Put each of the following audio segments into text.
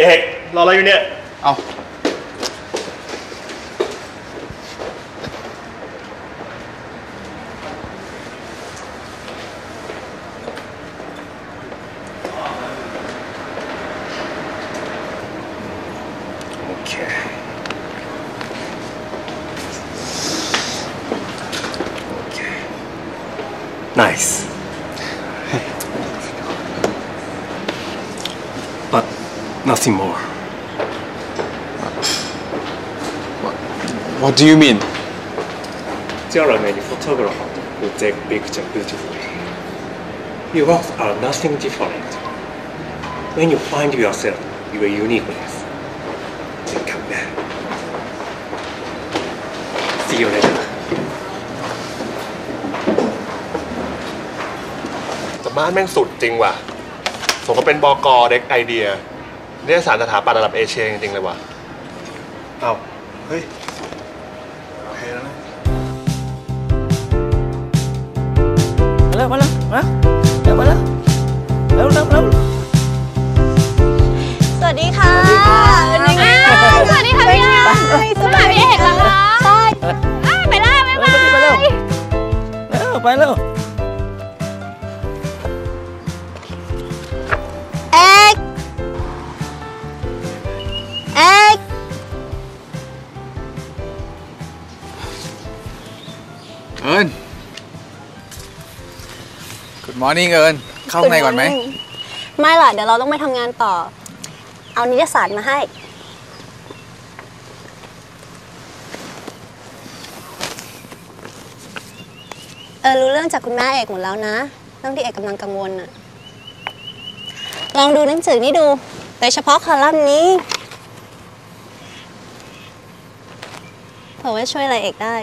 เอกรออะไรอยู่เนี่ย เอาโอเคโอเค nice nothing more What do you mean There are many photographers who take pictures beautifully. Yours are nothing different. When you find yourself, your uniqueness, then come back. See you later. แต่บ้านแม่งสุดจริงว่ะ สมก็เป็นบอกอเด็กไอเดีย นิตยสารสถาปัตย์ระดับเอเชียจริงๆเลยว่ะเอาเฮ้ยโอเคแล้วนะมาแล้วมาแล้วมาเร็วมาแล้วเร็วเร็วเร็วสวัสดีค่ะเป็นยังไงสวัสดีค่ะพี่อาสมัยพี่เอกเหรอคะใช่อ้าวไปแล้วบ๊ายบายไปเร็วเร็วไปเร็ว Good morning เอิญเข้าข้างในก่อนไหม ไม่ล่ะเดี๋ยวเราต้องไปทำงานต่อ เอานิตยสารมาให้ เออ รู้เรื่องจากคุณแม่เอกหมดแล้วนะ เรื่องที่เอกกำลังกังวลน่ะลองดูหนังสือนี่ดู โดยเฉพาะคอลัมน์นี้เผื่อว่าช่วยอะไรเอกได้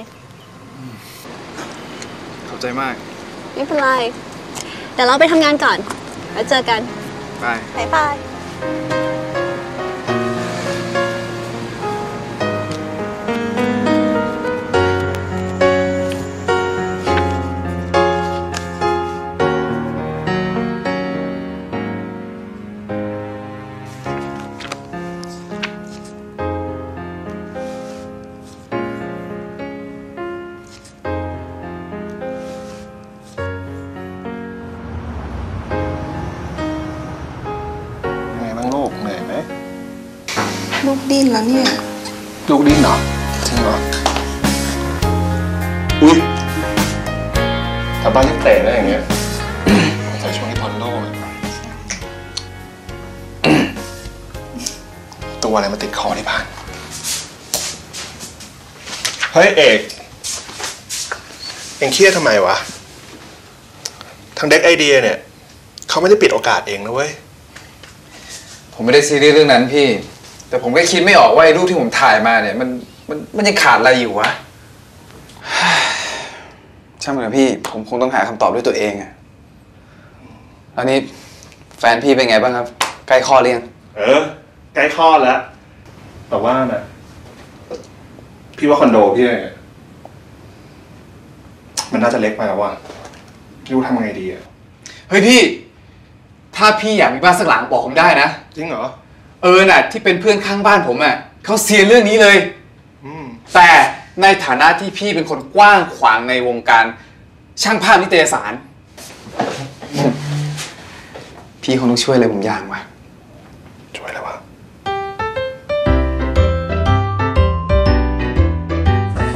ขอบใจมาก ไม่เป็นไร เดี๋ยวเราไปทำงานก่อน แล้วเจอกันบายบ๊ายบาย นแล้วเนี่ย ลูกดิ้นเหรอจริงเหรอ อุ้ยทำบ้านยังเตะได้อย่างเงี้ยใส่ช่วงที่พอนโล่อะตัวอะไรมาติดคอที่บ้าน เฮ้ยเอก เองเครียดทำไมวะ ทางเด็กไอเดียเนี่ย เขาไม่ได้ปิดโอกาสเองนะเว้ย ผมไม่ได้ซีเรียสเรื่องนั้นพี่ แต่ผมก็คิดไม่ออกว่าไอ้รูปที่ผมถ่ายมาเนี่ย มันมันมันยังขาดอะไรอยู่วะ ช่างมันเถอะพี่ ผมคงต้องหาคำตอบด้วยตัวเองอะแล้วนี่แฟนพี่เป็นไงบ้างครับ ใกล้คลอดหรือยังเออ ใกล้คลอดแล้ว แต่ว่าน่ะ พี่ว่าคอนโดพี่เนี่ยมันน่าจะเล็กไปแล้วว่ะไม่รู้ทำไงดีอะเฮ้ยพี่ ถ้าพี่อยากมีบ้านสักหลังบอกผมได้นะ จริงเหรอ เออน่ะที่เป็นเพื่อนข้างบ้านผมอะเขาเซียนเรื่องนี้เลย อืม แต่ในฐานะที่พี่เป็นคนกว้างขวางในวงการ ช่างภาพนิตยสาร พี่คงต้องช่วยอะไรผมอย่างว่ะ ช่วยแล้ววะ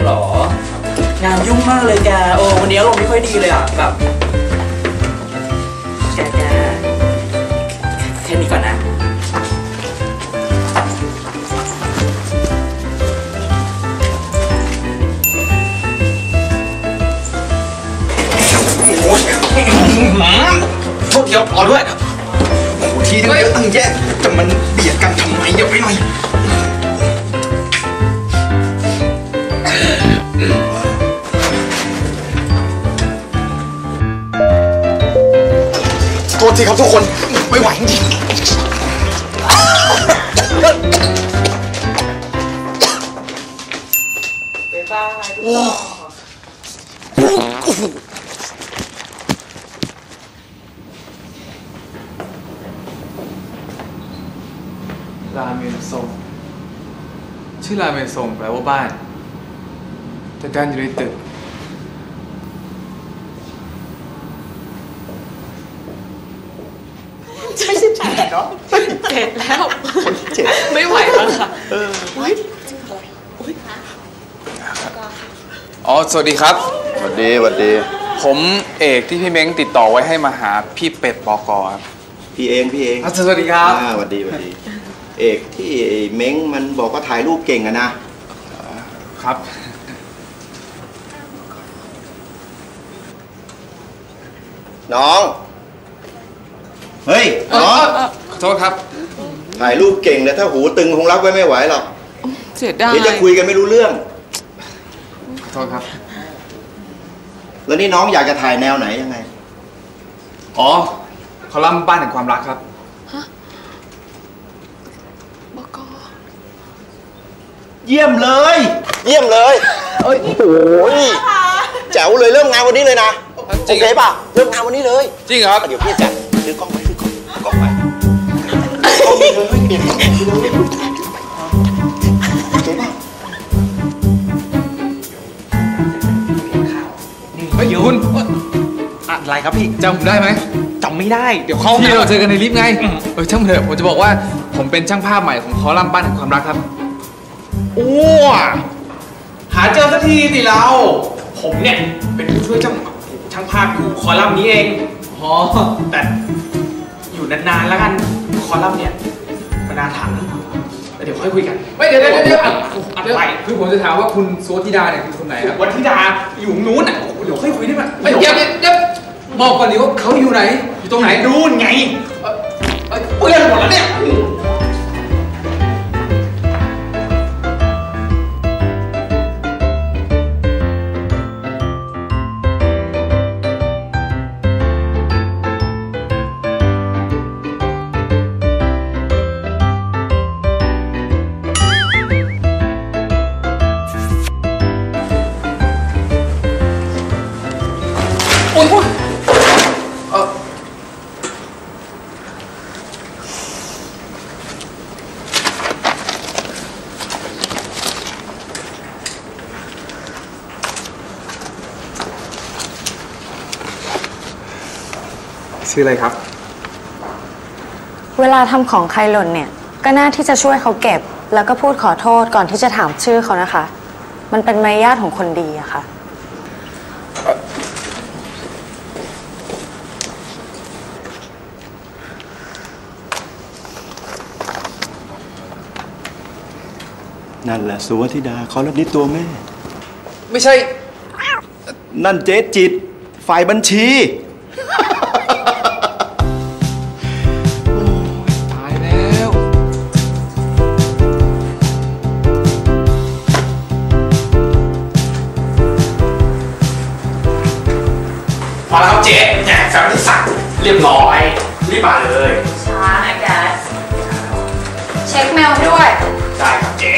หรองานยุ่งมากเลยแกโอ้วันนี้อารมณ์ไม่ค่อยดีเลยอะแบบ โทษเดียวพอด้วยโอ้โหทีเดียวตั้งแยกจะมันเบียดกันทำไมเยอะไปหน่อยโทษทีครับทุกคนไม่ไหวจริง ชื่อราเมนทรงแปลว่าบ้าน แต่การอยู่ในตึกไม่ไหวแล้วค่ะอ๋อ สวัสดีครับสวัสดีสวัสดี ผมเอกที่พี่เม้งติดต่อไว้ให้มาหาพี่เป็ดปอกครับพี่เองพี่เองอะสวัสดีครับ อ่าสวัสดีสวัสดี เอกที่ไอ้เม้งมันบอกว่าถ่ายรูปเก่งอะนะครับ น้อง เฮ้ย น้องขอโทษครับ ถ่ายรูปเก่งแต่ถ้าหูตึงคงรับไว้ไม่ไหวหรอกเสียดายเดี๋ยวจะคุยกันไม่รู้เรื่องขอโทษครับ แล้วนี่น้องอยากจะถ่ายแนวไหนยังไง อ๋อคอลัมน์บ้านแห่งความรักครับ เยี่ยมเลย เยี่ยมเลยเอ้ยโอ้โหแจ๋วเลยเริ่มงานวันนี้เลยนะจริโองเคป่ะเริ่มงานวันนี้เลย จริงเหรอครับเดี๋ยวพี่จัดซื้อกล้องไปซื้อกล้องกล้องไปกล้องไปเลยเปลี่ยนกล้องไปเลยโอเคป่ะเฮ้ยคุณอะไรครับพี่จำผมได้ไหมจำไม่ได้ เดี๋ยวเขาที่เราเจอกันในลิฟต์ไง เออช่างมันเถอะผมจะบอกว่าผมเป็นช่างภาพใหม่ของคอลัมน์บ้านแห่งความรักครับ อ้วหาเจอสักทีสิเรา ผมเนี่ย เป็นผู้ช่วยช่างช่างภาพอยู่คอลัมน์นี้เองอ๋อแต่อยู่นานๆแล้วกันคอลัมน์เนี่ยมันอาถรรพ์แล้วเดี๋ยวค่อยคุยกันไม่เดี๋ยวเดี๋ยวเดี๋ยวอะเดี๋ยวไรคือผมจะถามว่าคุณโซธิดาเนี่ยคือคนไหนครับวันธิดาอยู่นู้นอะเดี๋ยวค่อยคุยได้ไหมเฮ้ยเดี๋ยวเดี๋ยวเดี๋ยวบอกก่อนดิว่าเขาอยู่ไหน อยู่ตรงไหนนู่นไงเอ้ยเปื้อนหมดแล้วเนี่ย ชื่ออะไรครับ เวลาทำของใครหล่นเนี่ย ก็น่าที่จะช่วยเขาเก็บ แล้วก็พูดขอโทษก่อนที่จะถามชื่อเขานะคะ มันเป็นมารยาทของคนดีอะค่ะ นั่นแหละสุวัธิดาเขารับนิดตัวแม่ ไม่ใช่ นั่นเจ๊จิต ฝ่ายบัญชี เรียบร้อยรีบมาเลยช้านะแกเช็คเมลด้วยได้ครับเจ๊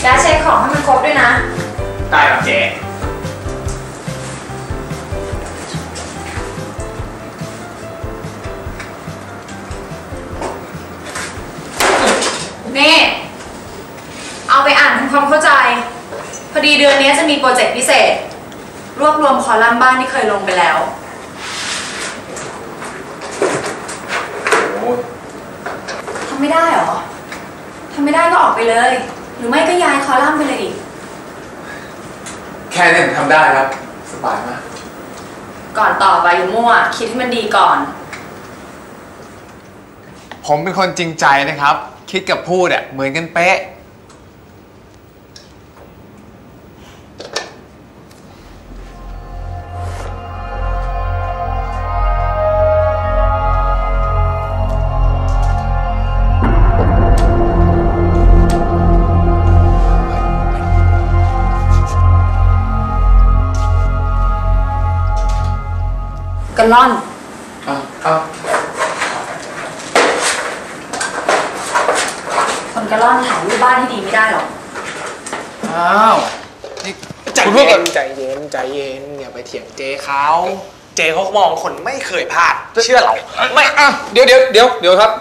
แกเช็คของให้มันครบด้วยนะ ได้ครับเจ๊นี่ เอาไปอ่านทำความเข้าใจ พอดีเดือนนี้จะมีโปรเจกต์พิเศษ รวบรวมคอลัมน์บ้านที่เคยลงไปแล้ว ทำไม่ได้เหรอ ทำไม่ได้ก็ออกไปเลย หรือไม่ก็ย้ายคอลัมน์ไปเลยอีกแค่นี้ผมทำได้ครับ สบายมาก ก่อนตอบไปอย่ามั่ว คิดให้มันดีก่อน ผมเป็นคนจริงใจนะครับ คิดกับพูดอะเหมือนกันเป๊ะ ลอนคนกระล่อนถ่ายรูปบ้านที่ดีไม่ได้หรอก อ้าวนี่ใจเย็นนใจเย็นใจเย็นอย่าไปเถียงเจเขาเจเขามองคนไม่เคยพลาดเชื่อเราไม่อะเดี๋ยวเดี๋ยวเดี๋ยวเดี๋ยวครับ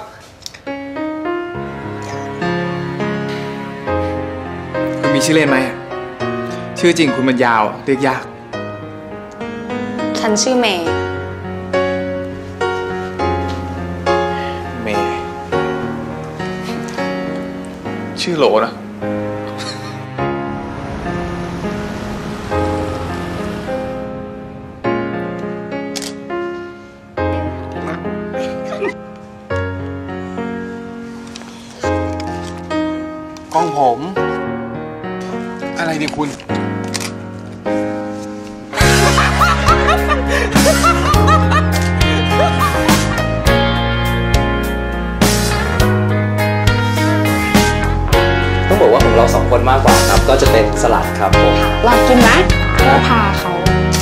คุณมีชื่อเล่นไหม ชื่อจริงคุณมันยาวเรียกยาก ฉันชื่อเมย์ ชื่อโหลนะ กล้องผม อะไรเนี่ยคุณ นมากกว่าครับ ก็จะเป็นสลัดครับผมลองกินไหมเพื่อพาเขา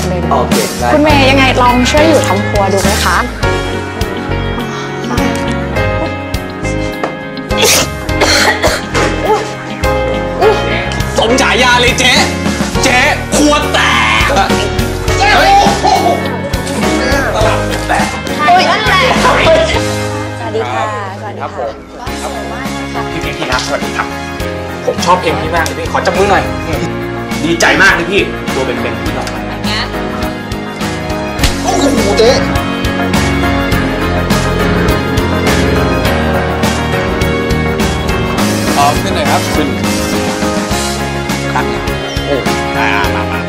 เลยโอเคได้คุณเมย์ยังไงลองช่วยอยู่ทำครัวดูไหมคะสมฉายาเลยเจ๊เจ๊ครัวแตกอะเฮ้ยตลาดแตกโอ้ยนั่นแหละสวัสดีค่ะสวัสดีครับผค่ะมพี่พี่พี่นะสวัสดีครับ ผมชอบเพลงพี่มากเลยพี่ขอจับมือหน่อย ดีใจมากเลยพี่ ตัวเป็นเป็นพี่น้องโอ้โหเจ๊พร้อมขึ้นหน่อยครับขึ้นตั้งเนี่ยโอ้อ่ามามา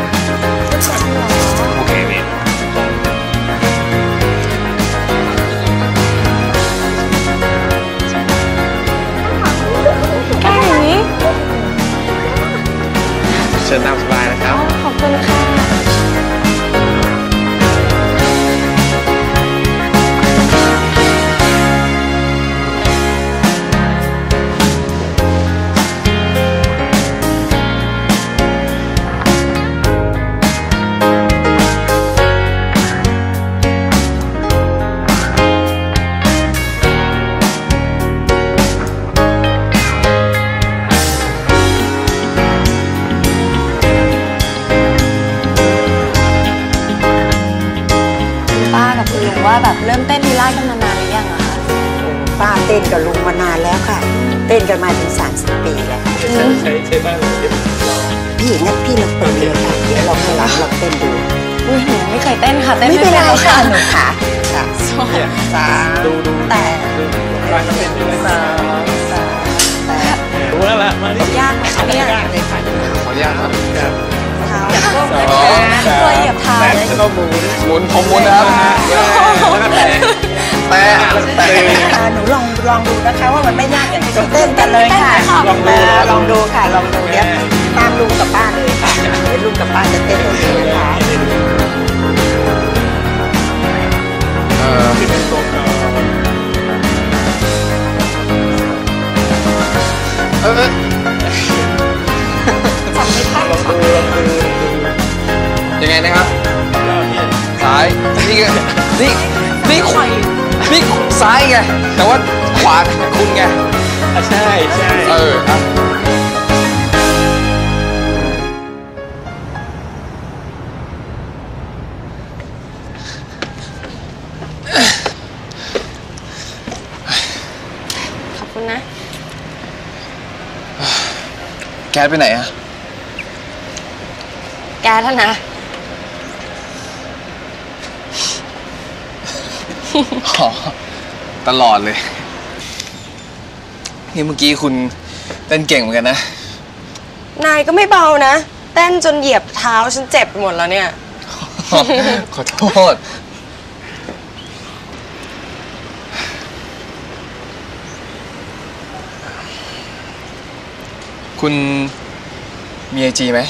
เชิญตามสบายนะครับ ขอบคุณค่ะ ว่าแบบเริ่มเต้นลีลาดกันมานานหรือยังอะคะป้าเต้นกับลุงมานานแล้วค่ะ เต้นกันมาถึง 30 ปีแล้ว ใช่ใช่ใช่บ้างพี่งั้นพี่ลองเปิดเลยค่ะเดี๋ยวลองให้หลังลองเต้นดู อุ้ยหนูไม่เคยเต้นค่ะเต้นไม่เป็นไรหรอกค่ะหนูค่ะค่ะสามแต่แต่รู้แล้วล่ะมาดิยากไหมคะเนี่ยเลยค่ะขออนุญาตครับ เท้าอย่าก้มนะคะกลัวเหยียบเท้าแตะแล้วก็หมุนหมุนผมหมุนนะครับแล้วก็แตะแตะแตะอ่าหนูลองลองดูนะคะว่ามันไม่ยากอย่างที่เต้นกันเลยค่ะลองดูอ่าลองดูค่ะลองดูเดี๋ยวตามลุงกับป้าเลยค่ะเดี๋ยวลุงกับป้าจะเต้นตรงนี้นะคะเอ่อเออจับไม่ทันลองดูลองดูยังไง นะครับ ซ้าย นี่ไงนี่นี่ขวานี่ซ้ายไง แต่ว่าขวาคุณไงอะใช่ใช่เออครับขอบคุณนะ แก๊สไปไหนอะแกท่านนะ อ๋อตลอดเลย นี่เมื่อกี้คุณเต้นเก่งเหมือนกันนะ นายก็ไม่เบานะ เต้นจนเหยียบเท้าฉันเจ็บไปหมดแล้วเนี่ย ขอโทษ คุณมีไอจีไหม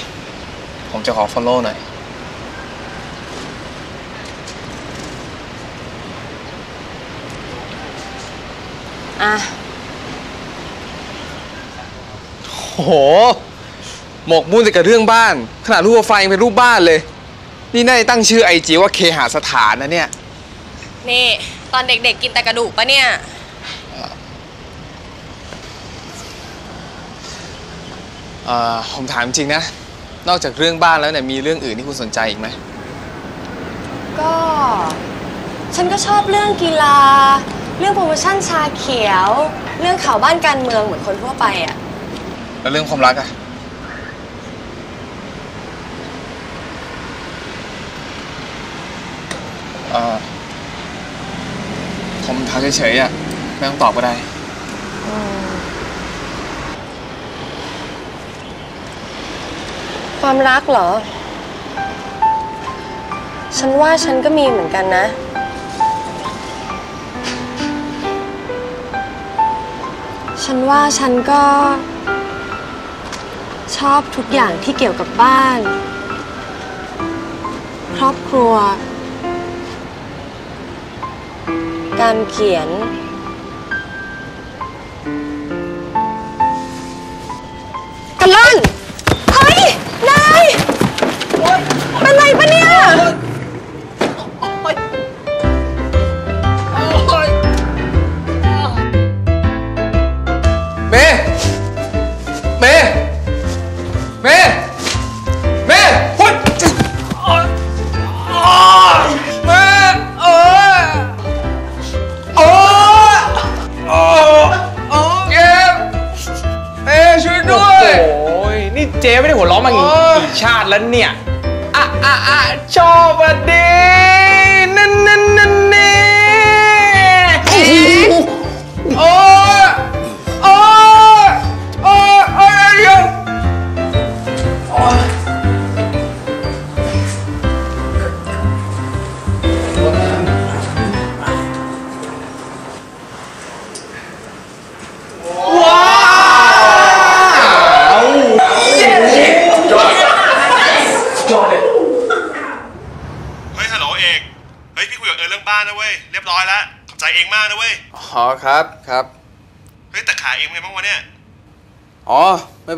ผมจะขอ follow หน่อย อะ โอ้โห หมกมุ่นแต่กับเรื่องบ้าน ขนาดรูปโปรไฟล์ยังเป็นรูปบ้านเลย นี่น่าจะตั้งชื่อไอจีว่าเคหาสถานนะเนี่ย นี่ ตอนเด็กๆกินแต่กระดูกปะเนี่ย เอ่อ ผมถามจริงนะ นอกจากเรื่องบ้านแล้วเนี่ยมีเรื่องอื่นที่คุณสนใจอีกไหม ก็ ฉันก็ชอบเรื่องกีฬา เรื่องโปรโมชั่นชาเขียว เรื่องข่าวบ้านการเมืองเหมือนคนทั่วไปอะแล้วเรื่องความรักอะเออผมทักเฉยๆอะไม่ต้องตอบก็ได้ ความรักเหรอ ฉันว่าฉันก็มีเหมือนกันนะ ฉันว่าฉันก็ ชอบทุกอย่างที่เกี่ยวกับบ้าน ครอบครัว การเขียนกันล่อน เฮ้ย นาย เป็นไรปะเนี่ย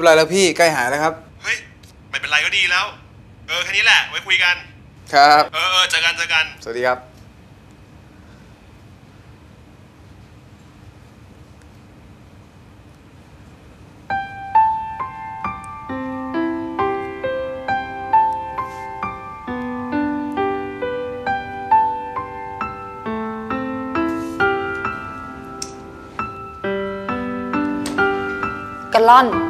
เป็นไรแล้วพี่ใกล้หายแล้วครับ เฮ้ย ไม่เป็นไรก็ดีแล้ว เออ แค่นี้แหละ ไว้คุยกัน ครับ เออเออเจอกันเจอกัน สวัสดีครับ กะล่อน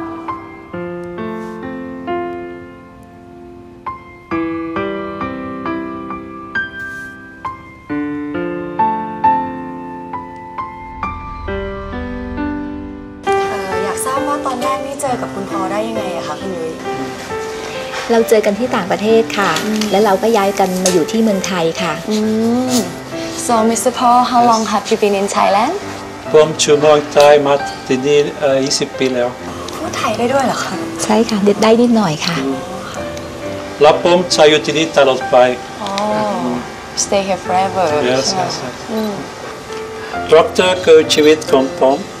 คุณพอได้ยังไงอะคะคุณยุ้ย เราเจอกันที่ต่างประเทศค่ะแล้วเราก็ย้ายกันมาอยู่ที่เมืองไทยค่ะ so Mr. Paul how long have you been in Thailand ผมชูเมืองไทยมาที่นี่เอ่อ20 ปีแล้ว พูดไทยได้ด้วยเหรอคะใช่ค่ะเด็ดได้นิดหน่อยค่ะ แล้วผมจะอยู่ที่นี่ตลอดไป อ๋อ stay here forever Yes, ใช่ไหม yes, yes. อืมดรคือชีวิตของผมผม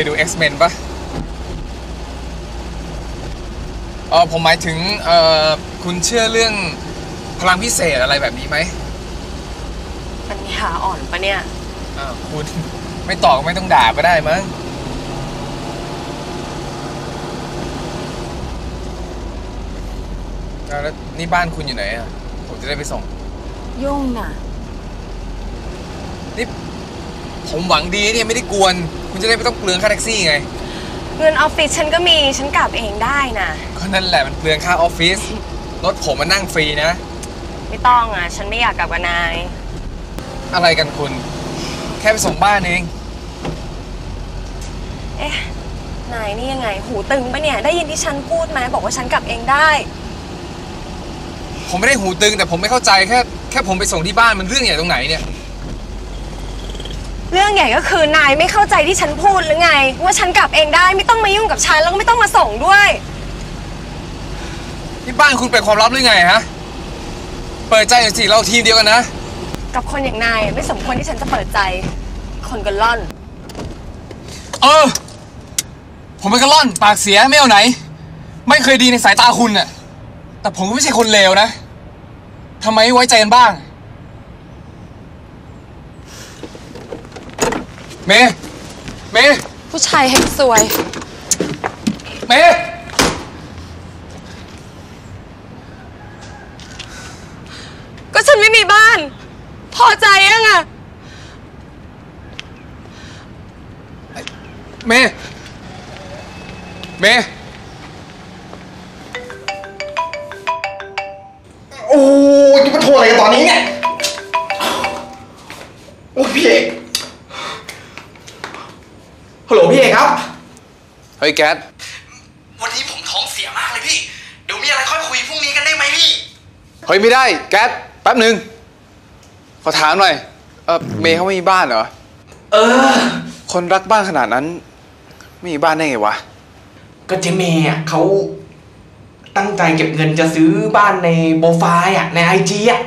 ยดู X-Men ปะเออผมหมายถึงเอ่อคุณเชื่อเรื่องพลังพิเศษอะไรแบบนี้ไหมปัญญาอ่อนปะเนี่ยอ้าวคุณไม่ตอบก็ไม่ต้องด่าก็ได้มั้งอ้าวแล้วนี่บ้านคุณอยู่ไหนอะ ผมจะได้ไปส่ง ยุ่งน่ะ นี่ผมหวังดีเนี่ยไม่ได้กวน คุณจะได้ไม่ต้องเปลืองค่าแท็กซี่ไง เงินออฟฟิศฉันก็มีฉันกลับเองได้นะก็นั่นแหละมันเปลืองค่าออฟฟิศรถผมมานั่งฟรีนะ ไม่ต้องอะ ฉันไม่อยากกลับกับนาย อะไรกันคุณ แค่ไปส่งบ้านเอง เอ๊ะ นายนี่ยังไง หูตึงปะเนี่ย ได้ยินที่ฉันพูดไหมบอกว่าฉันกลับเองได้ ผมไม่ได้หูตึงแต่ผมไม่เข้าใจแค่แค่ผมไปส่งที่บ้านมันเรื่องใหญ่ตรงไหนเนี่ย เรื่องใหญ่ก็คือนายไม่เข้าใจที่ฉันพูดหรือไง ว่าฉันกลับเองได้ไม่ต้องมายุ่งกับฉันแล้วก็ไม่ต้องมาส่งด้วยที่บ้านคุณเป็นความลับหรือไงฮะ เปิดใจหน่อยสิเราทีมเดียวกันนะ กับคนอย่างนายไม่สมควรที่ฉันจะเปิดใจ คนกันล่อน เออ ผมเป็นกระล่อนปากเสียไม่เอาไหน ไม่เคยดีในสายตาคุณน่ะ แต่ผมก็ไม่ใช่คนเลวนะทำไมไม่ไว้ใจกันบ้าง เมย์เมย์ผู้ชายเฮงสวย เมย์ก็ฉันไม่มีบ้าน พอใจยังอะเมย์เมย์โอ้ยจะมาโทรอะไรกันตอนนี้เนี่ย ฮ้ยแก๊สวันนี้ผมท้องเสียมากเลยพี่ เดี๋ยวมีอะไรค่อยคุยพรุ่งนี้กันได้ไหมพี่ เฮ้ยไม่ได้แก๊สแป๊บหนึ่งขอถามหน่อย เออเมย์เขาไม่มีบ้านเหรอ เออ คนรักบ้านขนาดนั้น ไม่มีบ้านได้ไงวะ ก็เจเมย์อะเขาตั้งใจเก็บเงินจะซื้อบ้านในโปรไฟล์อะในไอจีอะ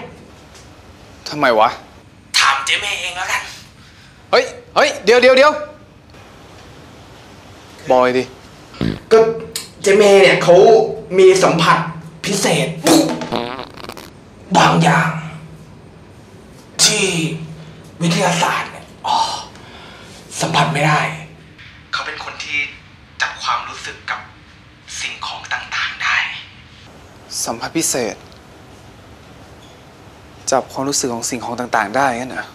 ทำไมวะ ถามเจเมย์เองแล้วกัน เฮ้ย เฮ้ย เดี๋ยวเดี๋ยวเดี๋ยว บอยดิ ก็เจเมย์เนี่ยเขามีสัมผัสพิเศษ บางอย่าง ที่วิทยาศาสตร์เนี่ยอ๋อสัมผัสไม่ได้ เขาเป็นคนที่จับความรู้สึกกับสิ่งของต่างๆได้ สัมผัสพิเศษ จับความรู้สึกของสิ่งของต่างๆ ได้งั้นเหรอ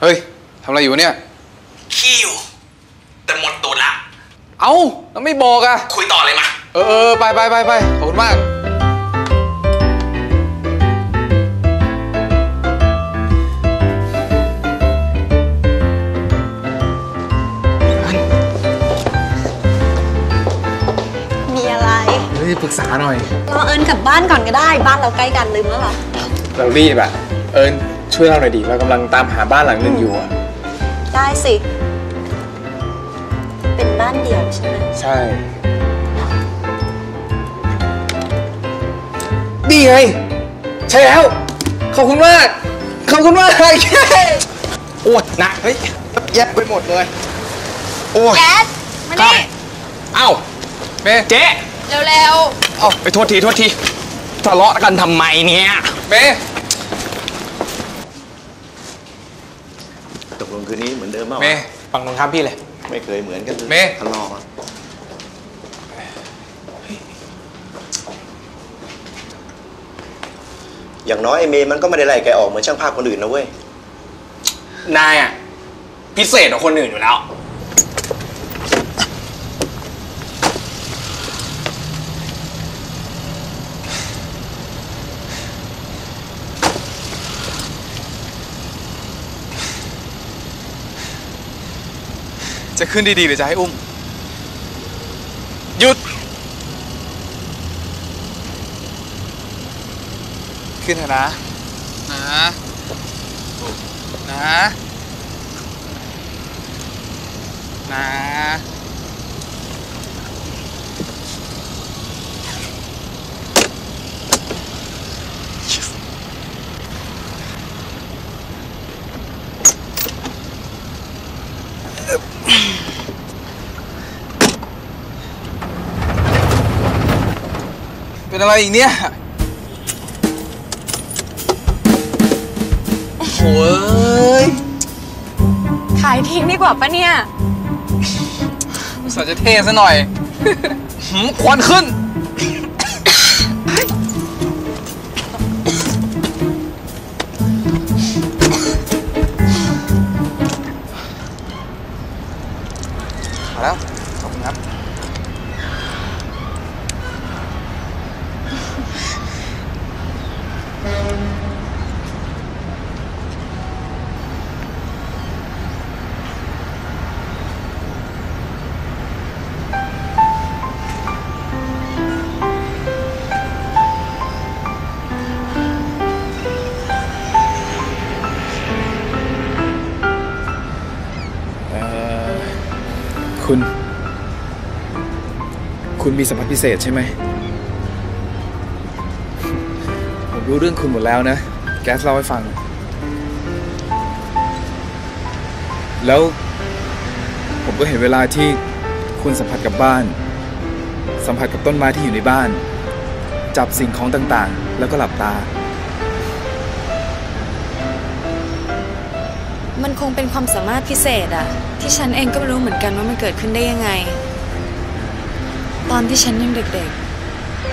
เฮ้ยทำอะไรอยู่เนี่ย ขี้อยู่ แต่หมดตูดละ เอ้าแล้วไม่บอกอะคุยต่อเลยมาเออเออไปไปไปไปขอบคุณมาก มีอะไร เฮ้ยปรึกษาหน่อย รอเอิญกลับบ้านก่อนก็ได้ บ้านเราใกล้กันลืมแล้วเหรอ เรารีบอะเอิญช่วยเราหน่อยดิเรากำลังตามหาบ้านหลังหนึ่งอยู่อะได้สิ เดี่ยวใช่ไหมใช่ ดีไง ใช่แล้ว ขอบคุณมาก ขอบคุณมากโอ้ยหนักเฮ้ยแยะไปหมดเลย โอ้ยแก๊สมานี่เอ้าเมเจ๊เร็วเอ้าไปโทษที โทษทีทะเลาะกันทำไมเนี่ยเมย์ตกลงคืนนี้เหมือนเดิมเปล่าเมย์ฟังตรงข้ามพี่เลย ไม่เคยเหมือนกันเลยเมย์ ทะเลาะอะอย่างน้อยไอ้เมย์มันก็ไม่ได้ไล่แกออกเหมือนช่างภาพคนอื่นนะเว้ย นายอะ พิเศษกว่าคนอื่นอยู่แล้ว จะขึ้นดีๆหรือจะให้อุ้ม หยุด ขึ้นเถอะนะ นะ นะ นะ เป็นอะไรอีกเนี่ยโอ้โหยๆขายทิ้งดีกว่าปะเนี่ยอุตส่าห์จะเท่ซะหน่อยหืมควันขึ้น มีสัมผัสพิเศษใช่ไหม ผมรู้เรื่องคุณหมดแล้วนะ แก๊สเล่าให้ฟัง แล้วผมก็เห็นเวลาที่คุณสัมผัสกับบ้าน สัมผัสกับต้นไม้ที่อยู่ในบ้าน จับสิ่งของต่างๆ แล้วก็หลับตา มันคงเป็นความสามารถพิเศษอะที่ฉันเองก็ไม่รู้เหมือนกันว่ามันเกิดขึ้นได้ยังไง ตอนที่ฉันยังเด็ก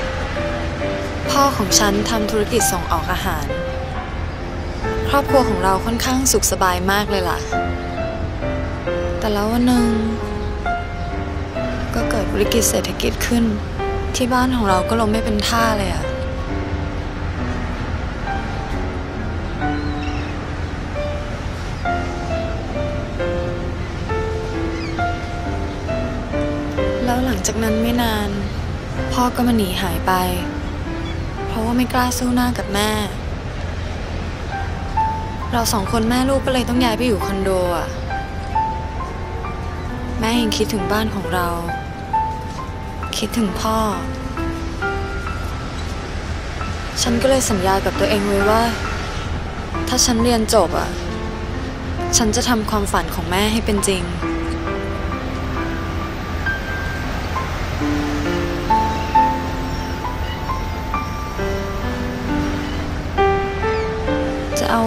ๆ พ่อของฉันทำธุรกิจส่งออกอาหาร ครอบครัวของเราค่อนข้างสุขสบายมากเลยล่ะ แต่แล้ววันหนึ่ง ก็เกิดวิกฤตเศรษฐกิจขึ้น ที่บ้านของเราก็ล้มไม่เป็นท่าเลยอะ จากนั้นไม่นาน พ่อก็มาหนีหายไป เพราะว่าไม่กล้าสู้หน้ากับแม่ เราสองคนแม่ลูกก็เลยต้องย้ายไปอยู่คอนโดอะ แม่ยังคิดถึงบ้านของเรา คิดถึงพ่อ ฉันก็เลยสัญญากับตัวเองไว้ว่า ถ้าฉันเรียนจบอะ ฉันจะทำความฝันของแม่ให้เป็นจริง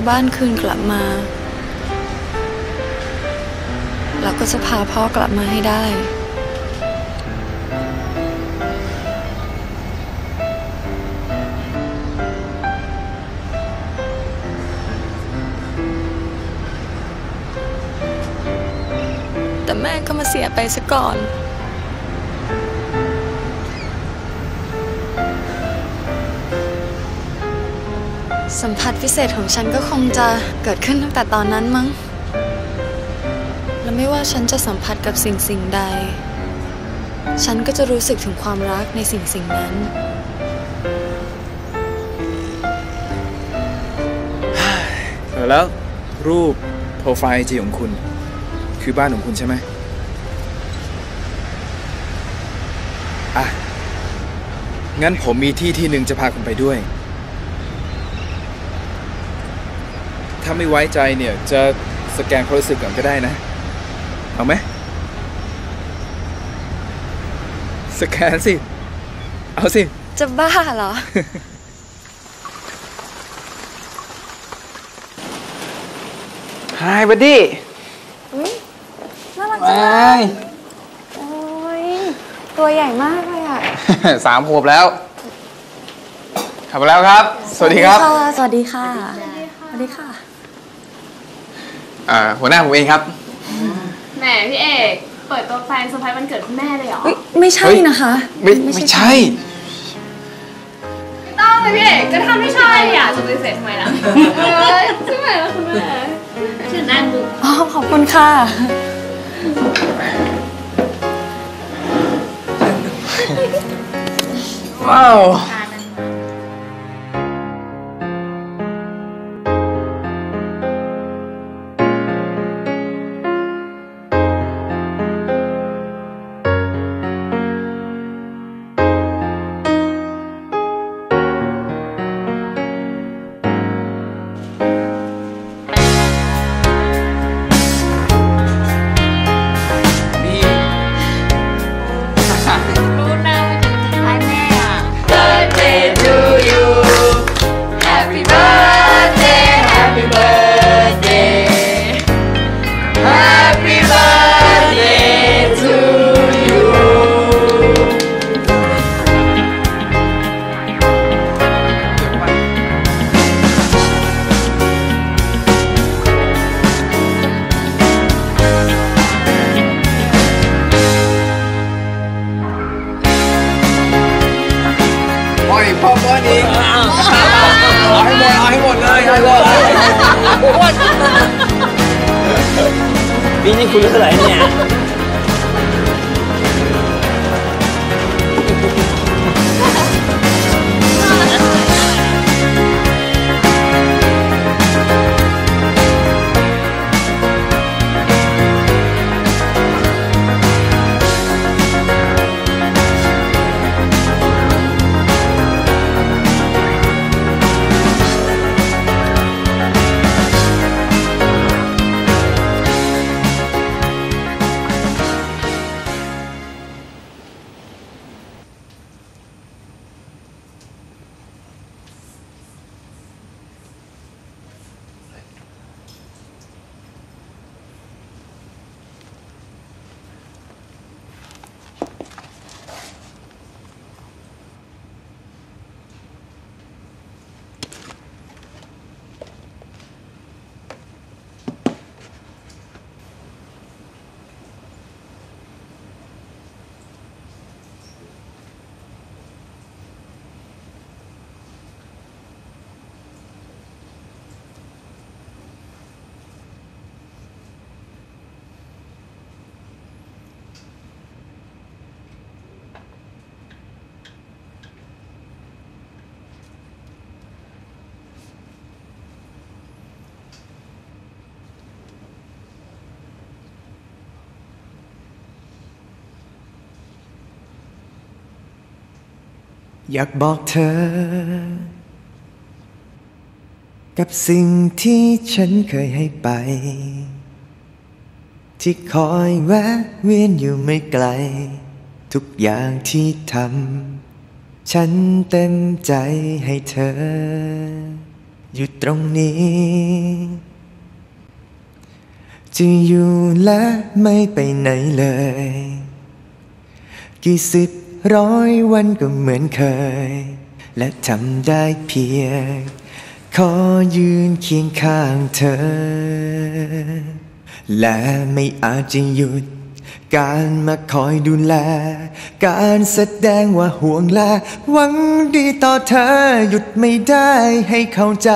บ้านคืนกลับมาแล้วก็จะพาพ่อกลับมาให้ได้แต่แม่ก็มาเสียไปซะก่อน สัมผัสพิเศษของฉันก็คงจะเกิดขึ้นตั้งแต่ตอนนั้นมั้ง และไม่ว่าฉันจะสัมผัสกับสิ่งสิ่งใด ฉันก็จะรู้สึกถึงความรักในสิ่งสิ่งนั้น แล้วรูปโปรไฟล์จีของคุณ คือบ้านของคุณใช่ไหมอะ งั้นผมมีที่ที่หนึ่งจะพาคุณไปด้วย ถ้าไม่ไว้ใจเนี่ย จะสแกนความรู้สึกก่อนก็ได้นะ เอาไหมสแกนสิ เอาสิ จะบ้าเหรอ Hi buddyน่ารักจังเลยโอ้ย ตัวใหญ่มากเลยอะ สามขวบแล้ว ขับมาแล้วครับ สวัสดีครับ สวัสดีค่ะ สวัสดีค่ะ อ่าหัวหน้าผมเองครับ แหมพี่เอกเปิดตัวแฟนเซอร์ไพรส์วันเกิดคุณแม่เลยเหรอไม่ใช่นะคะ ไม่ไม่ใช่ ไม่ต้องเลยพี่เอกก็ทำไม่ใช่อะจะปฏิเสธทำไมล่ะเออใช่ไหมล่ะคุณแม่เชิญนั่งดูอ๋อขอบคุณค่ะ ว้าว อยากบอกเธอ กับสิ่งที่ฉันเคยให้ไป ที่คอยแวะเวียนอยู่ไม่ไกล ทุกอย่างที่ทำฉันเต็มใจให้เธอ อยู่ตรงนี้ จะอยู่และไม่ไปไหนเลย กี่สิบ ร้อยวันก็เหมือนเคย และทำได้เพียง ขอยืนเคียงข้างเธอ และไม่อาจจะหยุด การมาคอยดูแล การแสดงว่าห่วงและหวังดีต่อเธอ หยุดไม่ได้ให้เข้าใจ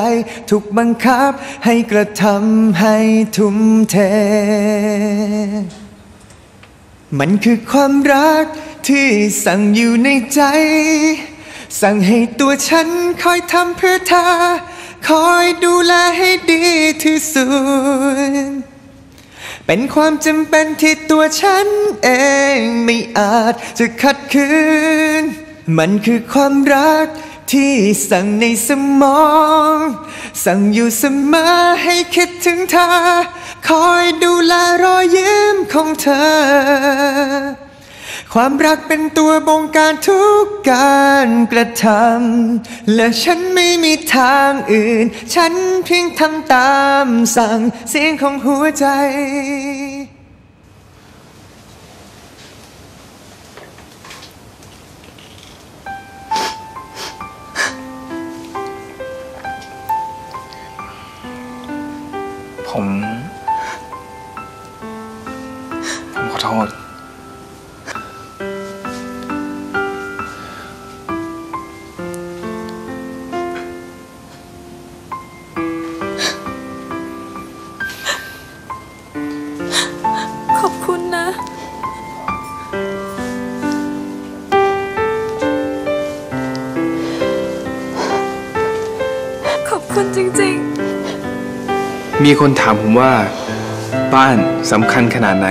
ถูกบังคับให้กระทำให้ทุ่มเท มันคือความรักที่สั่งอยู่ในใจ สั่งให้ตัวฉันคอยทำเพื่อเธอ คอยดูแลให้ดีที่สุด เป็นความจำเป็นที่ตัวฉันเองไม่อาจจะขัดขืน มันคือความรักที่สั่งในสมอง สั่งอยู่เสมอให้คิดถึงเธอ คอยดูแลรอยยิ้มของเธอ ความรักเป็นตัวบงการทุกการกระทำ และฉันไม่มีทางอื่น ฉันเพียงทำตามสั่งเสียงของหัวใจ ษ ขอบคุณนะ ขอบคุณจริงมีคนถามผมว่า บ้านสำคัญขนาดไหน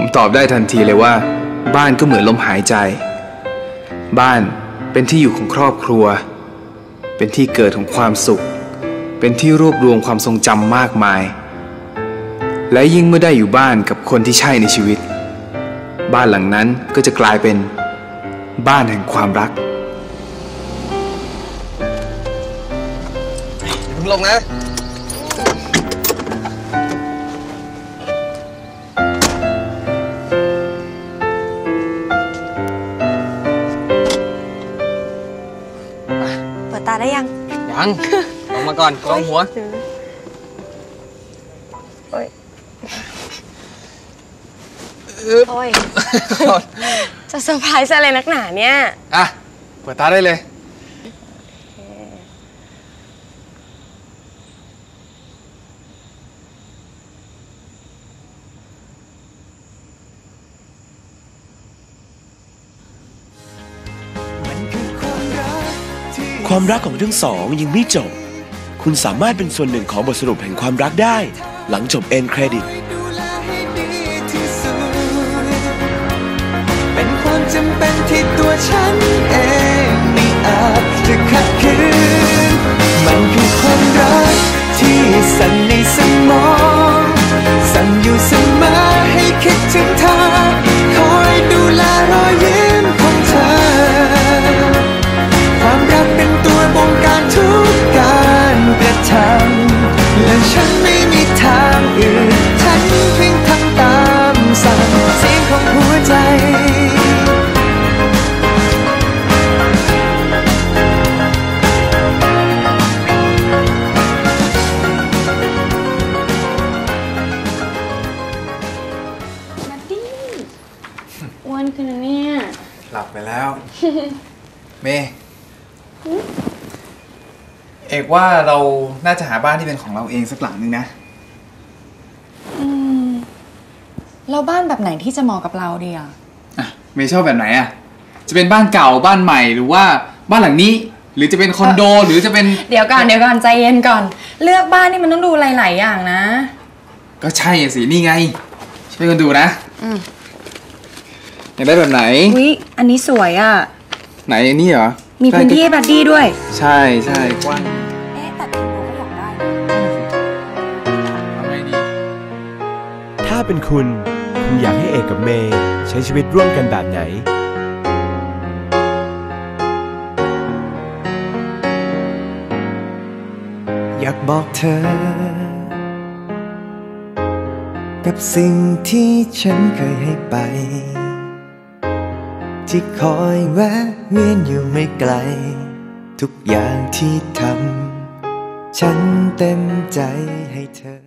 ผมตอบได้ทันทีเลยว่า บ้านก็เหมือนลมหายใจ บ้านเป็นที่อยู่ของครอบครัว เป็นที่เกิดของความสุข เป็นที่รวบรวมความทรงจำมากมาย และยิ่งเมื่อได้อยู่บ้านกับคนที่ใช่ในชีวิต บ้านหลังนั้นก็จะกลายเป็น บ้านแห่งความรักมึงลงนะ งออกมาก่อนกองหัว โอ้ยโอ้ยจะเซอร์ไพรส์อะไรนักหนาเนี่ย อะ เปิดตาได้เลย ความรักของทั้งสองยังไม่จบ คุณสามารถเป็นส่วนหนึ่งของบทสรุปแห่งความรักได้ หลังจบเอ็นเครดิต เป็นความจำเป็นที่ตัวฉันเองไม่อาจจะขัดขืน มันคือความรักที่สั่งในสมอง สั่งอยู่เสมอให้คิดถึงเธอคอยดูแลรอยยิ้ม การกระทำและฉันไม่มีทางอื่น ฉันเพียงทำตามสั่งเสียงของหัวใจอ้วนขึ้นนะเนี่ย หลับไปแล้ว เมย์ เอกว่าเราน่าจะหาบ้านที่เป็นของเราเองสักหลังนึงนะ อืมแล้วบ้านแบบไหนที่จะเหมาะกับเราดีอะเมย์ชอบแบบไหนอะ จะเป็นบ้านเก่าบ้านใหม่หรือว่าบ้านหลังนี้ หรือจะเป็นคอนโดหรือจะเป็น เดี๋ยวก่อนเดี๋ยวก่อนใจเย็นก่อน เลือกบ้านนี่มันต้องดูหลาย ๆ อย่างนะก็ใช่อะสินี่ไงช่วยกันดูนะอืมอยากได้แบบไหนวิอันนี้สวยอะ ไหนอันนี่เหรอ มีพื้นที่ให้บัดดี้ด้วย ใช่ใช่กว้างถ้าเป็นคุณ คุณอยากให้เอกกับเมย์ใช้ชีวิตร่วมกันแบบไหน อยากบอกเธอ กับสิ่งที่ฉันเคยให้ไป ที่คอยแวะเวียนอยู่ไม่ไกล ทุกอย่างที่ทำฉันเต็มใจให้เธอ